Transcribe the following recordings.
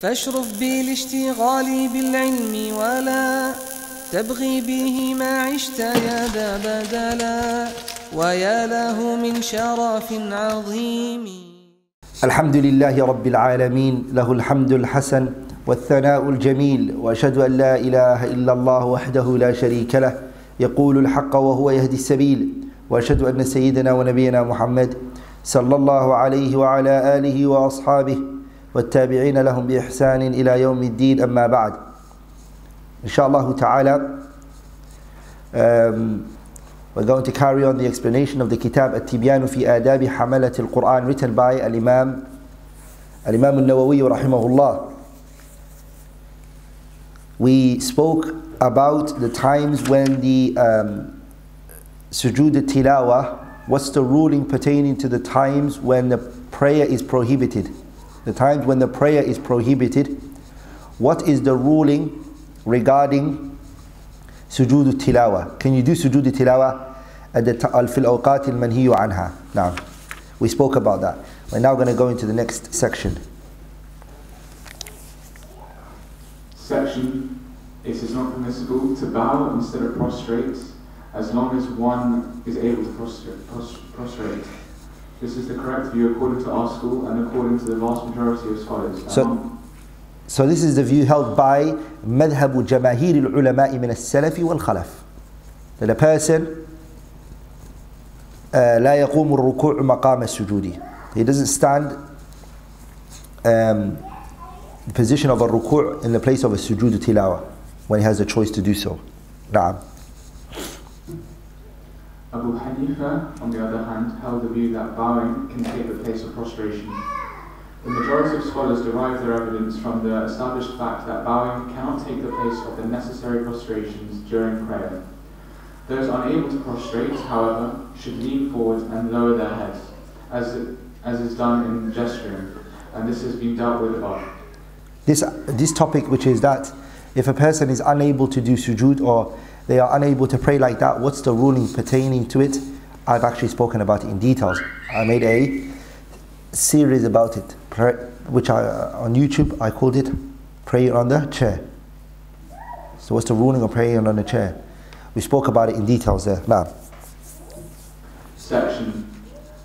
فاشرف بالاشتغال بالعلم ولا تبغي به ما عشت يا ذا بدلا ويا له من شرف عظيم. الحمد لله رب العالمين له الحمد الحسن والثناء الجميل وأشهد أن لا إله إلا الله وحده لا شريك له يقول الحق وهو يهدي السبيل وأشهد أن سيدنا ونبينا محمد صلى الله عليه وعلى آله وأصحابه والتابعين لهم باحسان الى يوم الدين اما بعد ان شاء الله تعالى um, We're going to carry on the explanation of the Kitab At-Tibyan fi Adabi Hamalat al-Quran written by Al-Imam Al-Imam al-Nawawi rahimahullah. We spoke about the times when the um, sujood tilawa, what's the ruling pertaining to the times when the prayer is prohibited. the times when the prayer is prohibited, what is the ruling regarding sujood tilawa? Can you do sujood tilawa at the fil awqat al manhiyu anha? Now, we spoke about that. We're now going to go into the next section. Section: It is not permissible to bow instead of prostrate, as long as one is able to prostrate. prostrate. This is the correct view according to our school and according to the vast majority of scholars. So- So this is the view held by مذهب جماهير العلماء من السلف والخلف that a person uh, لا يقوم الركوع مقام السجود he doesn't stand um, the position of a ruku' in the place of a sujood tilawa when he has a choice to do so نعم Abu Hanifa, on the other hand, held the view that bowing can take the place of prostration. The majority of scholars derive their evidence from the established fact that bowing cannot take the place of the necessary prostrations during prayer. Those unable to prostrate, however, should lean forward and lower their heads, as, as is done in gesturing, and this has been dealt with above. this, this topic which is that if a person is unable to do sujood or they are unable to pray like that, what's the ruling pertaining to it? I've actually spoken about it in details. I made a series about it, which I, uh, on YouTube I called it Prayer on the Chair. So what's the ruling of praying on the chair? We spoke about it in details there. Now, Section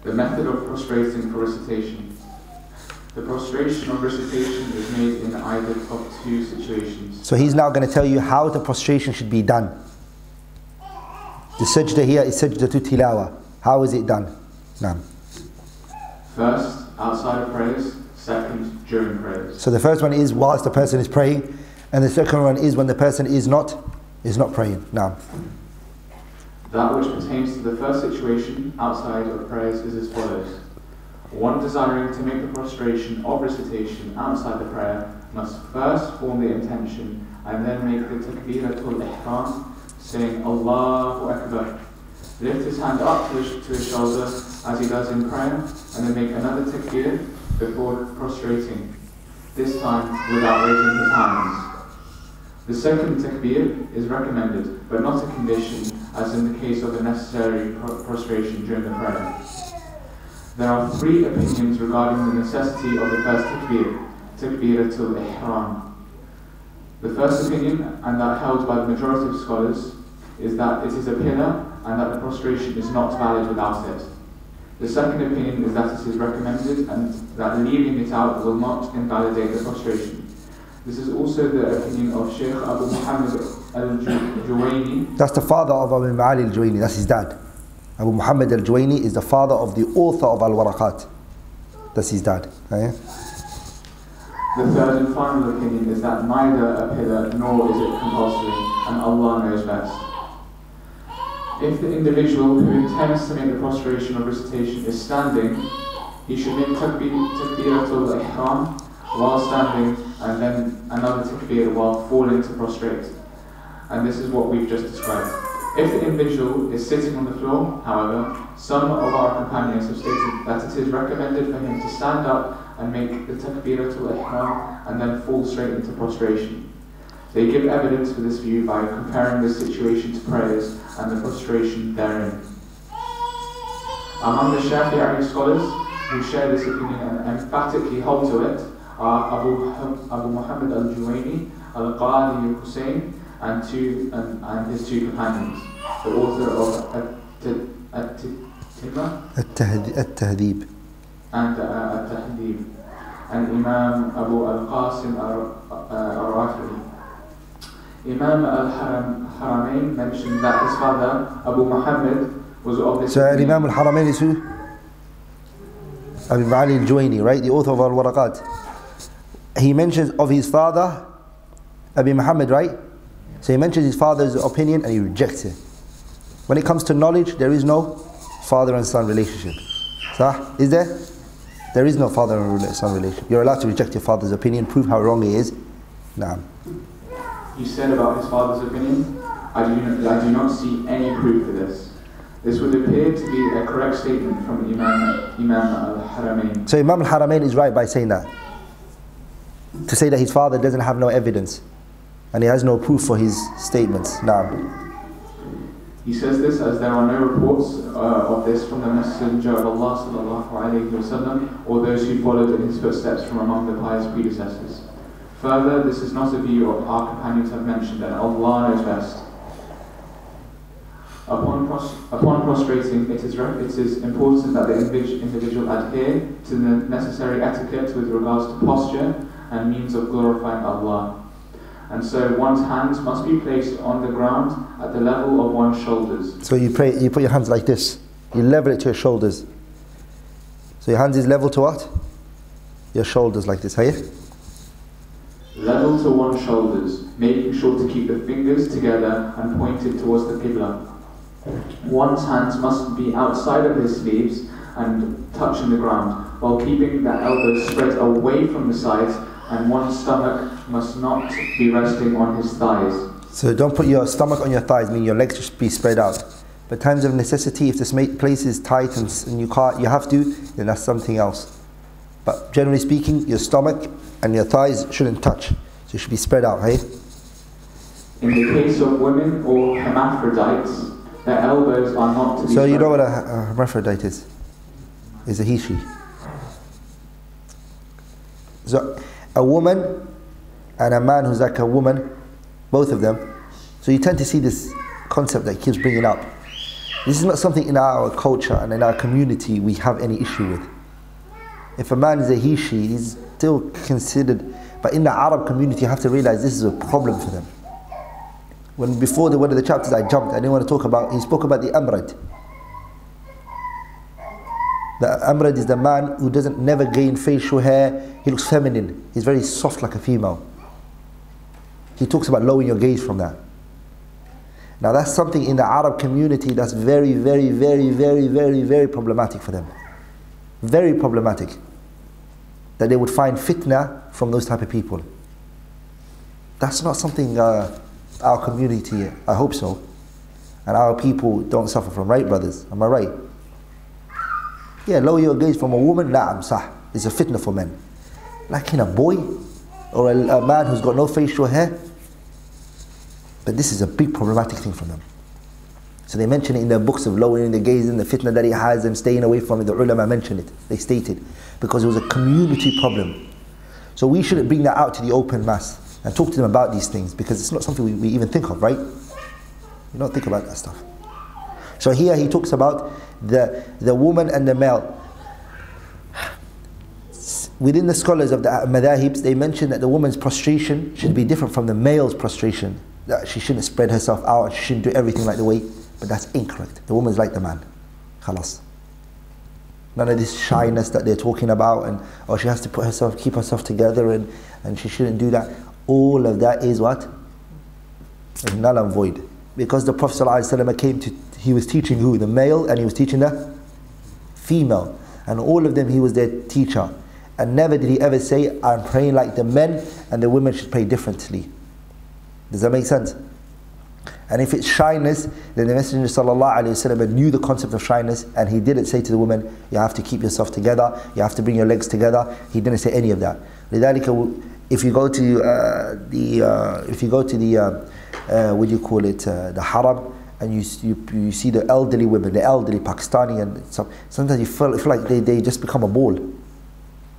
The method of prostrating for recitation. The prostration of recitation is made in either of two situations. so he's now going to tell you how the prostration should be done. The sajda here is sajda to tilawa. How is it done? Now. First, outside of prayers. Second, during prayers. So the first one is whilst the person is praying, and the second one is when the person is not is not praying. Now, That which pertains to the first situation outside of prayers is as follows. One desiring to make the prostration of recitation outside the prayer must first form the intention and then make the takbiratul ihram, saying Allahu Akbar. Lift his hand up to his, to his shoulder as he does in prayer, and then make another takbir before prostrating, this time without raising his hands. The second takbir is recommended, but not a condition, as in the case of the necessary pro- prostration during the prayer. There are three opinions regarding the necessity of the first takbir, takbiratul ihram. The first opinion, and that held by the majority of scholars, is that it is a pillar and that the prostration is not valid without it. The second opinion is that it is recommended and that leaving it out will not invalidate the prostration. This is also the opinion of Sheikh Abu Muhammad al-Juwayni, that's the father of Abu Ma'ali al-Juwayni. That's his dad. Abu Muhammad al-Juwayni is the father of the author of Al-Waraqat. That's his dad. eh? The third and final opinion is that neither a pillar nor is it compulsory, and Allah knows best. If the individual who intends to make the prostration of recitation is standing, he should make takbir, takbiratul ihram while standing and then another takbir while falling to prostrate. And this is what we've just described. If the individual is sitting on the floor, however, some of our companions have stated that it is recommended for him to stand up and make the takbiratul ihram and then fall straight into prostration. They give evidence for this view by comparing this situation to prayers and the prostration therein. Among the Shafi'i scholars who share this opinion and emphatically hold to it are Abu, Abu Muhammad al-Juwayni, al-Qadi al-Hussein, and, two, and, and his two companions, the author of At-Tatimmah التهذيب and uh, At-Tahdib, and Imam Abu al-Qasim al-Rafi'i. Imam al-Haramain mentioned that his father, Abu Muhammad, was of this... So Imam al-Haramain is who? Abu Ali al-Juwayni, right? The author of Al-Waraqat. He mentions of his father, Abu Muhammad, right? So he mentions his father's opinion and he rejects it. When it comes to knowledge, there is no father and son relationship. So, is there? There is no father and son relationship. You're allowed to reject your father's opinion, prove how wrong he is. Nah. You said about his father's opinion, I do, I do not see any proof for this. This would appear to be a correct statement from Imam, Imam al-Haramain. So Imam al-Haramain is right by saying that. To say that his father doesn't have no evidence and he has no proof for his statements. Now, He says this as there are no reports uh, of this from the Messenger of Allah sallallahu alayhi wasallam or those who followed in his footsteps from among the pious predecessors. Further, this is not a view our companions have mentioned and Allah knows best. Upon, pros- upon prostrating, it is, it is important that the individ- individual adhere to the necessary etiquette with regards to posture and means of glorifying Allah. And so one's hands must be placed on the ground at the level of one's shoulders. so you pray, you put your hands like this. You level it to your shoulders. So your hands is level to what? Your shoulders like this, hey? Level to one's shoulders, making sure to keep the fingers together and pointed towards the Qibla. One's hands must be outside of his sleeves and touching the ground, while keeping the elbows spread away from the sides, and one's stomach must not be resting on his thighs. So don't put your stomach on your thighs, meaning your legs should be spread out. But times of necessity, if this place is tight and, and you can't, you have to, then that's something else. But generally speaking, your stomach and your thighs shouldn't touch. So it should be spread out, hey? In the case of women or hermaphrodites, their elbows are not to be So you know what a, a hermaphrodite is? Is a he she. So a woman and a man who's like a woman, both of them. So you tend to see this concept that keeps bringing up. This is not something in our culture and in our community we have any issue with. If a man is a he she, he's still considered. But in the Arab community, you have to realize this is a problem for them. When before the one of the chapters I jumped, I didn't want to talk about. He spoke about the amrad. The amrad is the man who doesn't never gain facial hair. He looks feminine. He's very soft like a female. He talks about lowering your gaze from that. Now that's something in the Arab community that's very, very, very, very, very, very problematic for them. Very problematic. That they would find fitna from those type of people. That's not something uh, our community, I hope so, and our people don't suffer from, right, brothers? Am I right? Yeah, lower your gaze from a woman, na'am, sah. It's a fitna for men. Like in a boy or a, a man who's got no facial hair. But this is a big problematic thing for them. So they mention it in their books of lowering the gaze and the fitna that he has and staying away from it. The ulama mention it. They stated. Because it was a community problem. So we shouldn't bring that out to the open mass and talk to them about these things because it's not something we, we even think of, right? We don't think about that stuff. So here he talks about the, the woman and the male. Within the scholars of the madahibs, they mention that the woman's prostration should be different from the male's prostration. That she shouldn't spread herself out, she shouldn't do everything like the way. But that's incorrect. The woman's like the man. Khalas. None of this shyness that they're talking about and or she has to put herself keep herself together and, and she shouldn't do that. All of that is what? Null and void. Because the Prophet ﷺ came to he was teaching who? The male and he was teaching the female. And all of them he was their teacher. And never did he ever say, I'm praying like the men and the women should pray differently. Does that make sense? And if it's shyness, then the Messenger ﷺ knew the concept of shyness and he didn't say to the woman, you have to keep yourself together, you have to bring your legs together. He didn't say any of that. لذلك if you go to uh, the uh, if you go to the uh, uh, what do you call it uh, the haram and you, you you see the elderly women, the elderly Pakistani and some, sometimes you feel, feel like they, they just become a ball.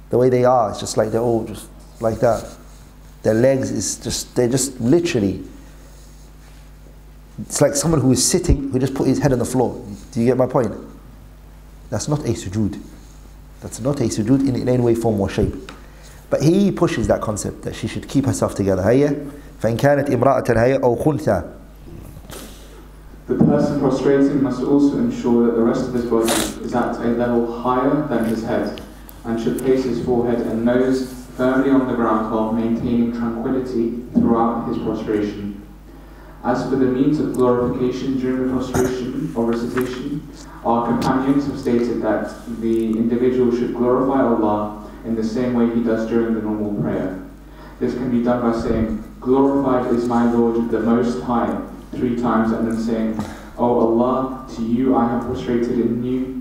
The way they are, it's just like they're all just like that. Their legs is just, they're just literally, it's like someone who is sitting who just put his head on the floor. Do you get my point? That's not a sujood. That's not a sujood in, in any way, form, or shape. But he pushes that concept that she should keep herself together. هيا فإن كانت امرأة هيا أو خنثى The person prostrating must also ensure that the rest of his body is at a level higher than his head, and should place his forehead and nose firmly on the ground while maintaining tranquility throughout his prostration. As for the means of glorification during the prostration or recitation, our companions have stated that the individual should glorify Allah in the same way he does during the normal prayer. This can be done by saying, Glorified is my Lord the Most High, three times, and then saying, O Allah, to you I have prostrated in you,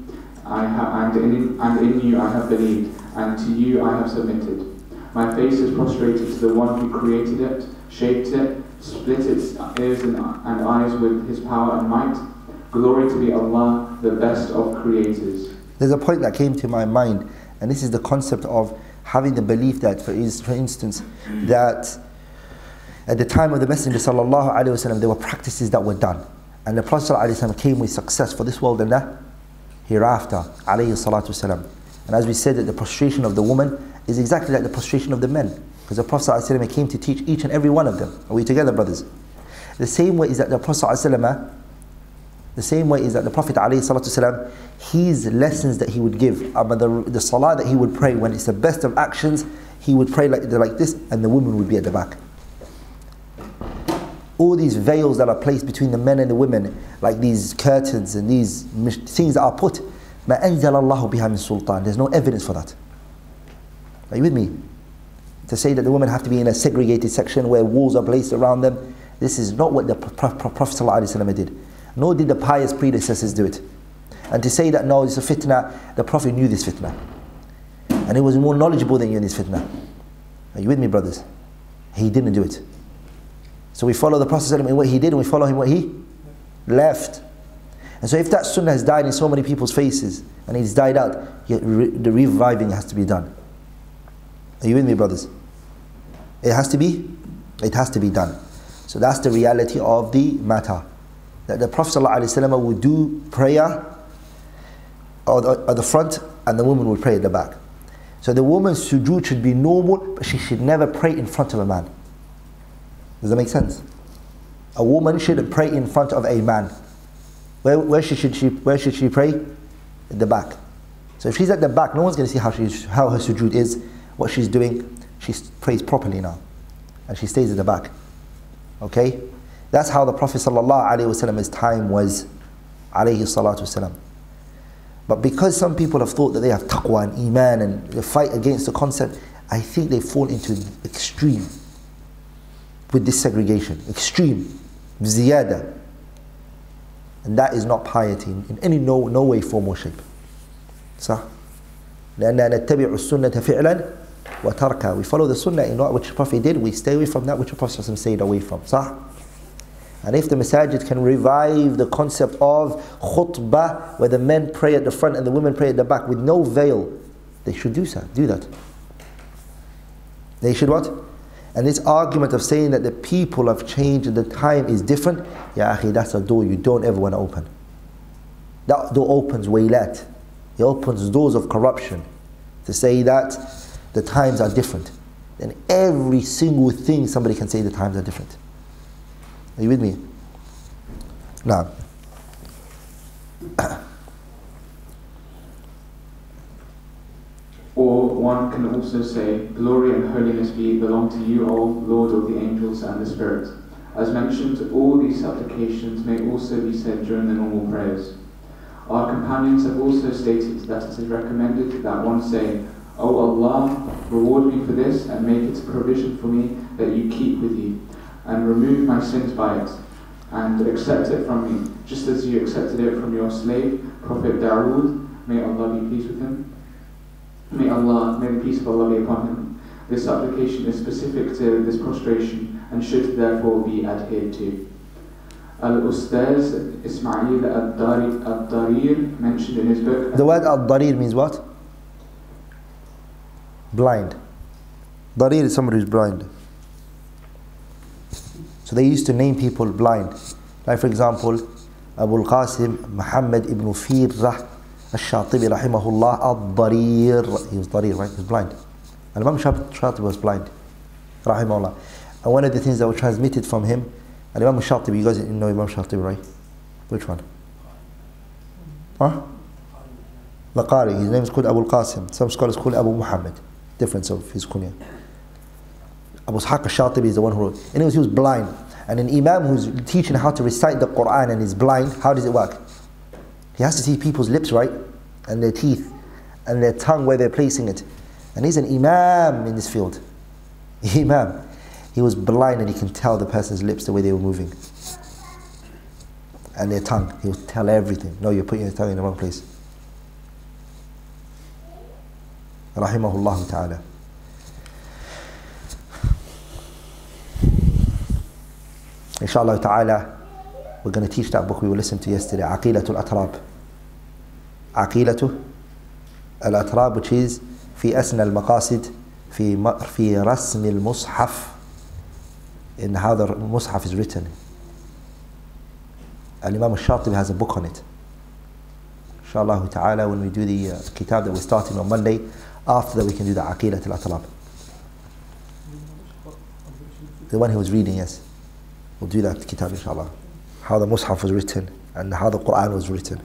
I ha- and, in, and in you I have believed, and to you I have submitted. My face is prostrated to the one who created it, shaped it, split its ears and, and eyes with his power and might. Glory to be Allah, the best of creators. There's a point that came to my mind, and this is the concept of having the belief that, for, is, for instance, that at the time of the Messenger sallallahu alaihi wasallam, there were practices that were done, and the Prophet sallallahu alaihi wasallam came with success for this world and the hereafter. And as we said, that the prostration of the woman is exactly like the prostration of the men, because the Prophet wasallam came to teach each and every one of them. Are we together, brothers? The same way is that the Prophet wasallam the same way is that the Prophet ﷺ, his lessons that he would give, about the, the salah that he would pray when it's the best of actions, he would pray like, like this and the woman would be at the back All these veils that are placed between the men and the women, like these curtains and these things that are put, مَا أَنزَلَ اللَّهُ بِهَا مِن sultan. There's no evidence for that. Are you with me? To say that the women have to be in a segregated section where walls are placed around them, this is not what the Prophet ﷺ did. Nor did the pious predecessors do it. And to say that no, it's a fitna, the Prophet knew this fitna. And he was more knowledgeable than you in this fitna. Are you with me, brothers? He didn't do it. So we follow the Prophet in what he did and we follow him what he left. And so if that sunnah has died in so many people's faces and it's died out, the reviving has to be done. Are you with me, brothers? It has to be, it has to be done. So that's the reality of the matter that the Prophet ﷺ would do prayer at the, the front and the woman would pray at the back. So the woman's sujood should be normal, but she should never pray in front of a man. Does that make sense? A woman shouldn't pray in front of a man. Where, where, should, she, where should she pray? At the back. So if she's at the back, no one's going to see how, she's, how her sujood is, what she's doing. She prays properly now. And she stays at the back. Okay? That's how the Prophet ﷺ's time was. But because some people have thought that they have taqwa and iman and they fight against the concept, I think they fall into extreme with this segregation. Extreme. Ziyada. And that is not piety in any no, no way, form or shape. صح؟ لأننا نتبع السنة فعلا وتركها. We follow the sunnah in what which the Prophet did, we stay away from that which the Prophet stayed away from. صح? And if the masajid can revive the concept of khutbah, where the men pray at the front and the women pray at the back with no veil, they should do so. Do that. They should what? And this argument of saying that the people have changed and the time is different, ya akhi, that's a door you don't ever want to open. That door opens waylat. It opens doors of corruption. To say that the times are different. Then every single thing somebody can say the times are different. Are you with me? Now, Or one can also say, Glory and holiness be belong to you, O Lord of the angels and the Spirit. As mentioned, all these supplications may also be said during the normal prayers. Our companions have also stated that it is recommended that one say, O Allah, reward me for this and make it a provision for me that you keep with you, and remove my sins by it, and accept it from me, just as you accepted it from your slave, Prophet Dawood, may Allah be pleased with him. May Allah, may the peace of Allah be upon him. This supplication is specific to this prostration and should therefore be adhered to. Al-Ustaz Ismail al-Darir mentioned in his book the word al-darir means what? Blind. Darir is somebody who's blind. So they used to name people blind. Like for example, Abu al-Qasim Muhammad ibn Firrah al-Shatibi rahimahullah al-Darir. He was Darir, right? He was blind. And Imam Shatibi was blind. Rahimahullah. And one of the things that were transmitted from him, and Imam Shatibi, you guys know Imam Shatibi, right? Which one? Huh? Laqari, his name is called Abu al-Qasim. Some scholars call Abu Muhammad. Difference of his kunya. Abu Ishaq al-Shatibi is the one who wrote. Anyways, he was blind. And an imam who's teaching how to recite the Quran and is blind, how does it work? He has to see people's lips, right? And their teeth. And their tongue where they're placing it. And he's an imam in this field. Imam. He was blind and he can tell the person's lips the way they were moving. And their tongue. He will tell everything. No, you're putting your tongue in the wrong place. Rahimahullah ta'ala. Inshallah ta'ala, we're going to teach that book we were listening to yesterday, Aqilatul Atrab. Atrab, which is في أسنى المقاصد في في رسم المصحف how the Mus'haf is written. Imam al-Shatibi has a book on it. Inshallah ta'ala, when we do the uh, kitab that we're starting on Monday, after that we can do the Aqilat al-Atlab. The one he was reading, yes. We'll do that kitab inshallah. How the Mus'haf was written and how the Quran was written.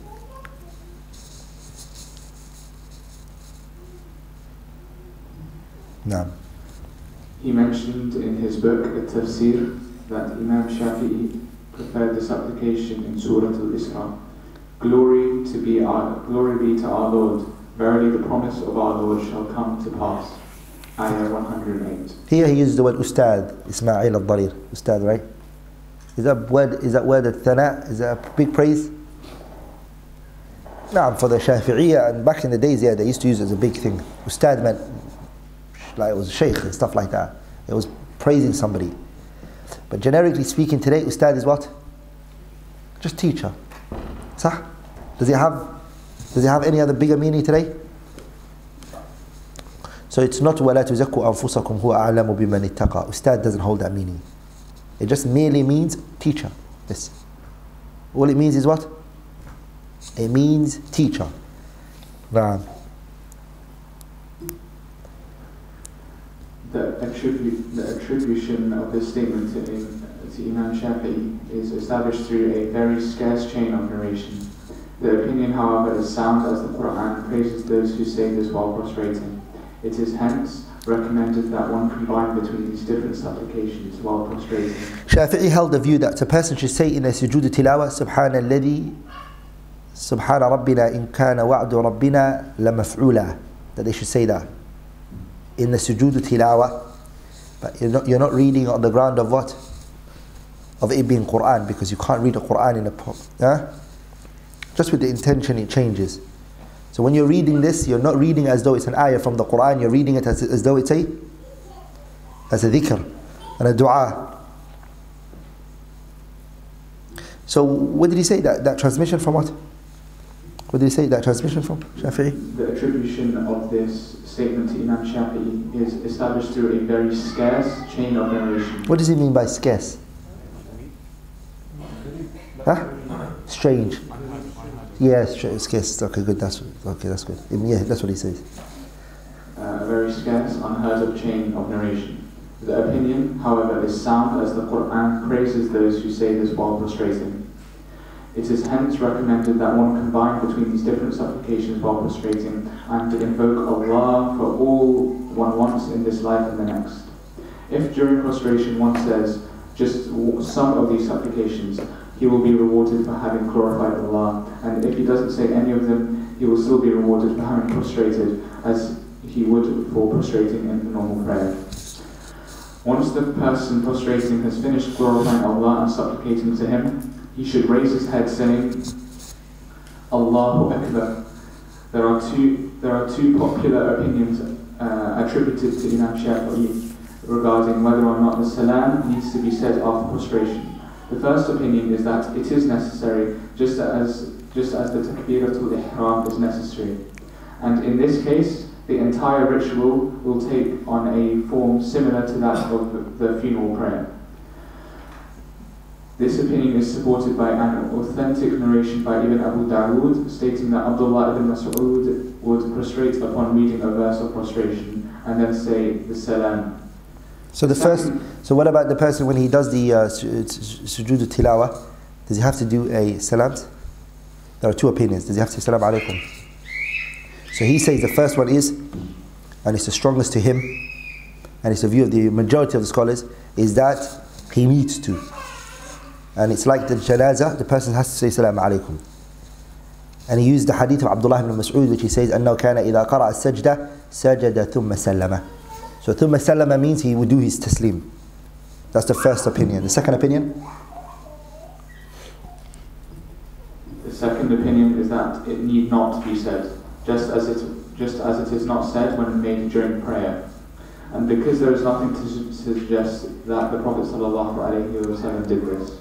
Naam. He mentioned in his book, Tafsir, that Imam Shafi'i preferred this application in Surah Al-Isra. Glory to be our, glory be to our Lord. Verily the promise of our Lord shall come to pass. Ayah 108. Here he used the word Ustad, Ismail al-Darir. Ustad, right? Is that word, is that word al-thana? Is that a big praise? Nah, for the Shafi'iyah, and back in the days, yeah, they used to use it as a big thing. Ustad meant like it was a sheikh and stuff like that. It was praising somebody. But generically speaking, today, ustad is what? Just teacher. Sah? Does it have does it have any other bigger meaning today? So it's not وَلَا تُزَكُّوا أَنفُسَكُمْ هُوَ أَعْلَمُ بِمَنِ اتَّقَى Ustad doesn't hold that meaning. It just merely means teacher. This. All it means is what? It means teacher. Nah. The, attribu- the attribution of this statement to, to Imam Shafi'i is established through a very scarce chain of narration. The opinion, however, is sound as the Quran praises those who say this while prostrating. It is hence recommended that one combine between these different supplications while prostrating. Shafi'i held the view that a person should say in a sujood tilawa, Subhana alladhi, Subhana Rabbina in kana wa'du Rabbina la maf'ula. That they should say that. In the sujood tilawa, but you're not, you're not reading on the ground of what? Of it being Quran, because you can't read the Quran in a huh? Just with the intention it changes. So when you're reading this, you're not reading as though it's an ayah from the Quran, you're reading it as, as though it's a as a dhikr and a dua. So what did he say? That, that transmission from what? What did he say? That transmission from Shafi'i? The attribution of this statement to Imam Shafi'i is established through a very scarce chain of narration. What does he mean by scarce? Huh? Strange. Yes, yeah, scarce. Okay, good. That's okay. That's good. Yeah, that's what he says. Uh, a very scarce, unheard of chain of narration. The opinion, however, is sound as the Quran praises those who say this while prostrating. It is hence recommended that one combine between these different supplications while prostrating and to invoke Allah for all one wants in this life and the next. If during prostration one says just some of these supplications, he will be rewarded for having glorified Allah. And if he doesn't say any of them, he will still be rewarded for having prostrated as he would for prostrating in the normal prayer. Once the person prostrating has finished glorifying Allah and supplicating to Him, he should raise his head saying, Allahu Akbar. There are two, there are two popular opinions uh, attributed to Imam Shafi'i regarding whether or not the salam needs to be said after prostration. The first opinion is that it is necessary, just as just as the takbiratul ihram is necessary. And in this case, the entire ritual will take on a form similar to that of the funeral prayer. This opinion is supported by an authentic narration by Ibn Abu Dawood stating that Abdullah ibn Mas'ud would prostrate upon reading a verse of prostration and then say the salam. So the first, so what about the person when he does the uh, su- su- sujood tilawa? Does he have to do a salam? There are two opinions. Does he have to say salam alaikum? So he says the first one is, and it's the strongest to him, and it's the view of the majority of the scholars, is that he needs to. And it's like the janaza, the person has to say salam alaikum. And he used the hadith of Abdullah ibn Mas'ud which he says أنه كان إذا قرأ السجدة سجد ثم سلم So ثم سلم means he would do his taslim. That's the first opinion. The second opinion? The second opinion is that it need not be said, just as it, just as it is not said when made during prayer. And because there is nothing to su- suggest that the Prophet ﷺ did this.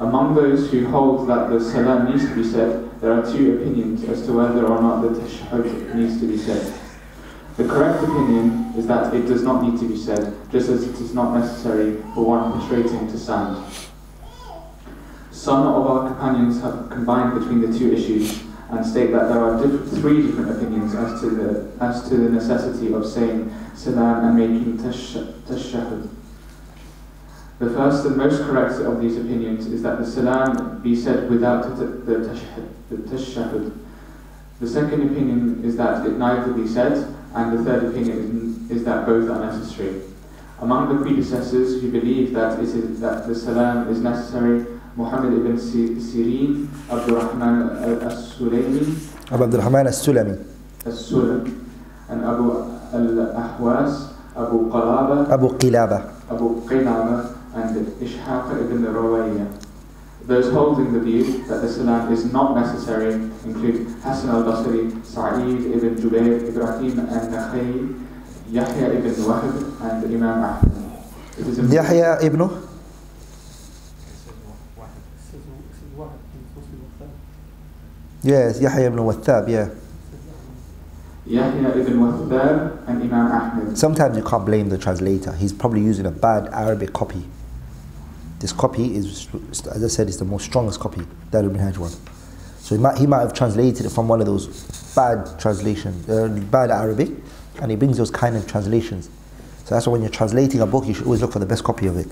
Among those who hold that the salam needs to be said, there are two opinions as to whether or not the tashahhud needs to be said. The correct opinion is that it does not need to be said, just as it is not necessary for one prostrating to stand. Some of our companions have combined between the two issues and state that there are diff- three different opinions as to the as to the necessity of saying salam and making tash- tashahhud. The first and most correct of these opinions is that the salam be said without the, tashahhud, the second opinion is that it neither be said, and the third opinion is, that both are necessary. Among the predecessors who believe that it is that the salam is necessary, Muhammad ibn Si- Sirin, Abdul Rahman al-Sulaymi, Abu Abdul Rahman al-Sulami. al-Sulam, and Abu al-Ahwas, Abu Qalaba, Abu Qilaba. Abu Qilaba, and Ishaq ibn Rahawayh. Those holding the view that the salam is not necessary include Hassan al-Basri, Sa'id ibn Jubayr, Ibrahim al-Nakhayi, Yahya ibn Wahb, and Imam Ahmad. It is important- Yahya ibn Yes, Yahya ibn Wattab, yeah. Yahya ibn Wathab and Imam Ahmad. Sometimes you can't blame the translator. He's probably using a bad Arabic copy. This copy is, as I said, is the most strongest copy, that Ibn Hajj one. So he might, he might have translated it from one of those bad translations, uh, bad Arabic, and he brings those kind of translations. So that's why when you're translating a book, you should always look for the best copy of it.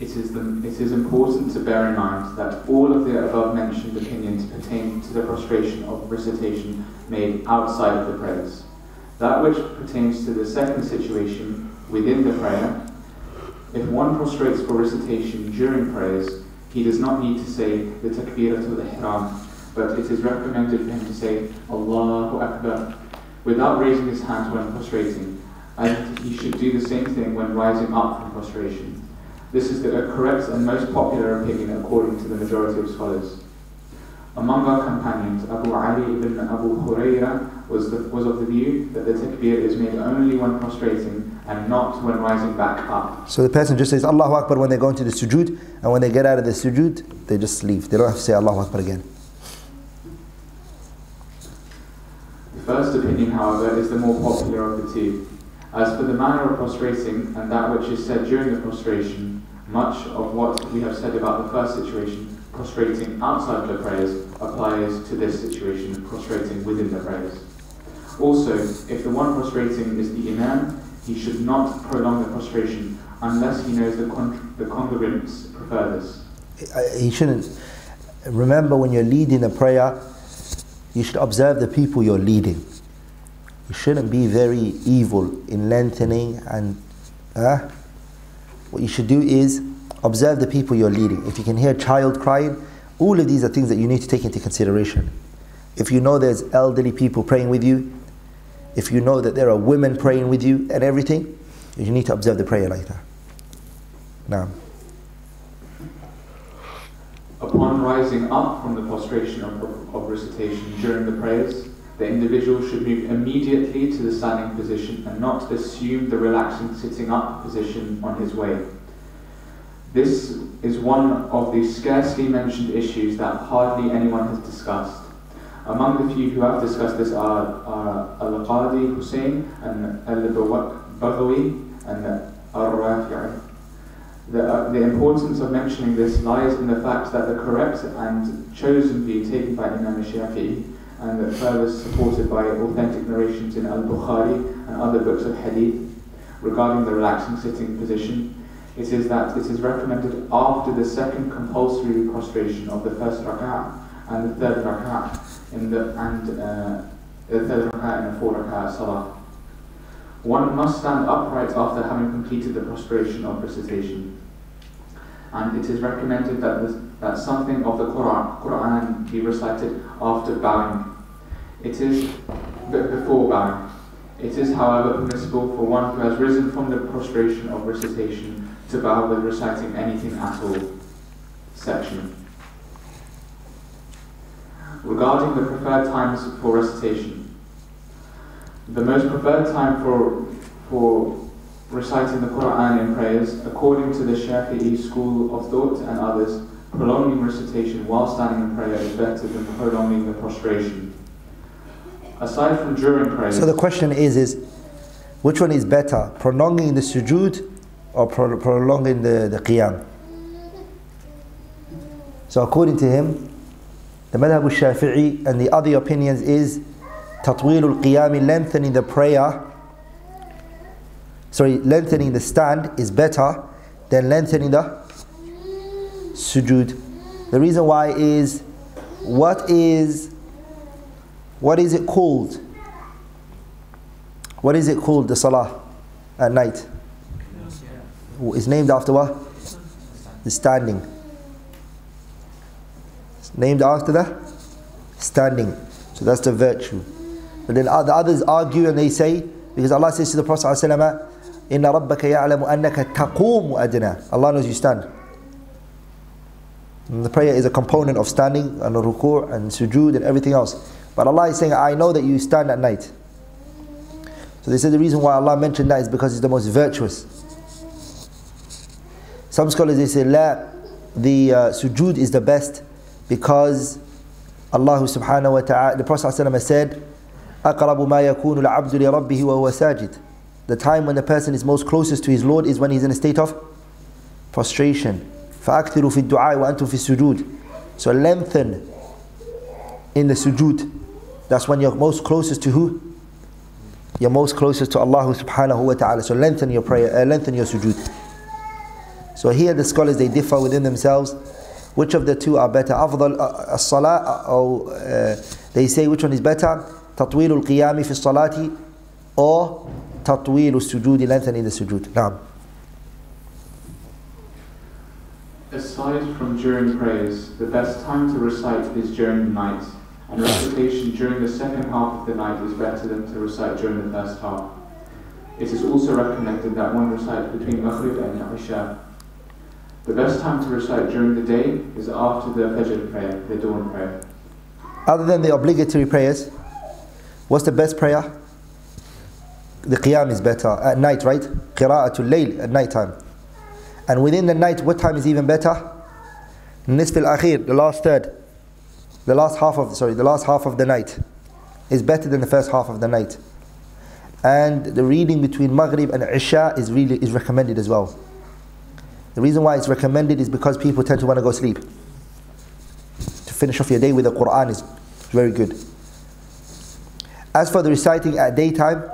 It is, the, it is important to bear in mind that all of the above mentioned opinions pertain to the prostration of recitation made outside of the prayers. That which pertains to the second situation within the prayer, if one prostrates for recitation during prayers, he does not need to say the takbiratul ihram, but it is recommended for him to say Allahu Akbar without raising his hands when prostrating, and he should do the same thing when rising up from prostration. This is the correct and most popular opinion according to the majority of scholars. Among our companions, Abu Ali ibn Abu Huraira was, was of the view that the takbir is made only when prostrating and not when rising back up. So the person just says Allahu Akbar when they go into the sujood, and when they get out of the sujood, they just leave. They don't have to say Allahu Akbar again. The first opinion, however, is the more popular of the two. As for the manner of prostrating and that which is said during the prostration, much of what we have said about the first situation, prostrating outside the prayers, applies to this situation, prostrating within the prayers. Also, if the one prostrating is the imam, he should not prolong the prostration unless he knows the, con- the congregants prefer this. He shouldn't. Remember, when you're leading a prayer, you should observe the people you're leading. You shouldn't be very evil in lengthening and. Uh, what you should do is observe the people you're leading. If you can hear a child crying, all of these are things that you need to take into consideration. If you know there's elderly people praying with you, if you know that there are women praying with you and everything, you need to observe the prayer like that. Now. Upon rising up from the prostration of, of recitation during the prayers, the individual should move immediately to the standing position and not assume the relaxing sitting up position on his way. This is one of the scarcely mentioned issues that hardly anyone has discussed. Among the few who have discussed this are, are Al-Qadi Hussein and Al-Baghawi and Al-Rafi'i. The, uh, the importance of mentioning this lies in the fact that the correct and chosen view taken by Imam Shafi'i and that further supported by authentic narrations in Al-Bukhari and other books of hadith regarding the relaxing sitting position, it is that it is recommended after the second compulsory prostration of the first rak'ah and the third rak'ah in the and uh, the third rak'ah and the fourth rak'ah salah. One must stand upright after having completed the prostration of recitation. And it is recommended that, this, that something of the Quran, Quran be recited after bowing. It is before bowing. It is, however, permissible for one who has risen from the prostration of recitation to bow with reciting anything at all. Section. Regarding the preferred times for recitation, the most preferred time for, for reciting the Quran in prayers, according to the Shafi'i school of thought and others, prolonging recitation while standing in prayer is better than prolonging the prostration. Aside from during prayer. So the question is, is which one is better, prolonging the sujood or pro- prolonging the, the qiyam? So according to him, the madhab al-Shafi'i and the other opinions is tatwil al-qiyam, lengthening the prayer, sorry, lengthening the stand is better than lengthening the sujud. The reason why is what is what is it called? What is it called the salah at night? It's named after what? The standing named after the standing so that's the virtue but then the others argue and they say, because Allah says to the Prophet ﷺ, إِنَّ رَبَّكَ يَعْلَمُ أَنَّكَ تَقُومُ أَدْنَى Allah knows you stand. And the prayer is a component of standing and ruku' and sujood and everything else. But Allah is saying, I know that you stand at night. So they say the reason why Allah mentioned that is because it's the most virtuous. Some scholars they say, La, the uh, sujood is the best because Allah subhanahu wa ta'ala, the Prophet ﷺ said, أقرب ما يكون العبد لربه وهو ساجد The time when the person is most closest to his Lord is when he's in a state of prostration. فأكثروا في الدعاء وأنتم في السجود So lengthen in the sujood. That's when you're most closest to who? You're most closest to Allah subhanahu wa ta'ala. So lengthen your prayer, uh, lengthen your sujood. So here the scholars they differ within themselves. Which of the two are better? أفضل الصلاة or uh, they say which one is better? تطويل القيام في الصلاة or تطويل السجود lengthening the sujood نعم Aside from during prayers, the best time to recite is during the night, and recitation during the second half of the night is better than to recite during the first half. It is also recommended that one recite between Maghrib and Isha. the best time to recite during the day is after the Fajr prayer, the dawn prayer. Other than the obligatory prayers, What's the best prayer? The qiyam is better at night, right? Qira'atul layl at night time. And within the night, what time is even better? Nisf al akhir, the last third, the last half of sorry, the last half of the night is better than the first half of the night. And the reading between Maghrib and Isha is really is recommended as well. The reason why it's recommended is because people tend to want to go sleep. To finish off your day with the Quran is very good. As for the reciting at daytime,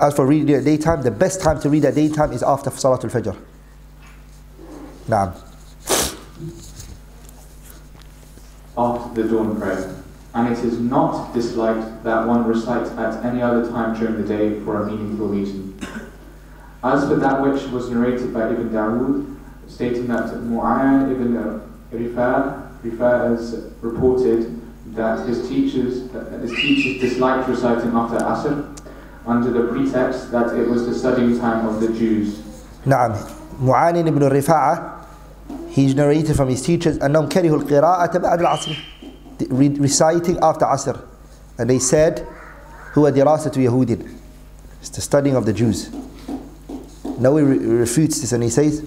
as for reading at daytime, the best time to read at daytime is after Salatul Fajr. Naam. After the dawn prayer. And it is not disliked that one recites at any other time during the day for a meaningful reason. As for that which was narrated by Ibn Dawood, stating that Mu'ayyan ibn Rifa' Rifa' has reported that his teachers, that his teachers disliked reciting after Asr under the pretext that it was the studying time of the Jews. نعم معان ibn رفاعة he's narrated from his teachers أنهم كرهوا القراءة بعد العصر reciting after Asr and they said هو دراسة يهود it's the studying of the Jews now he refutes this and he says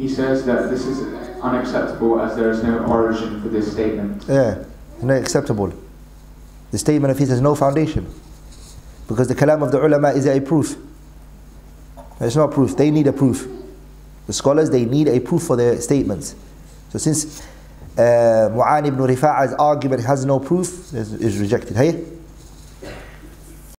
He says that this is unacceptable as there is no origin for this statement. Yeah, not acceptable. The statement of his has no foundation. Because the kalam of the ulama is a proof. It's not proof, they need a proof. The scholars, they need a proof for their statements. So since uh, Mu'an ibn Rifa'a's argument has no proof, is is rejected. Hey?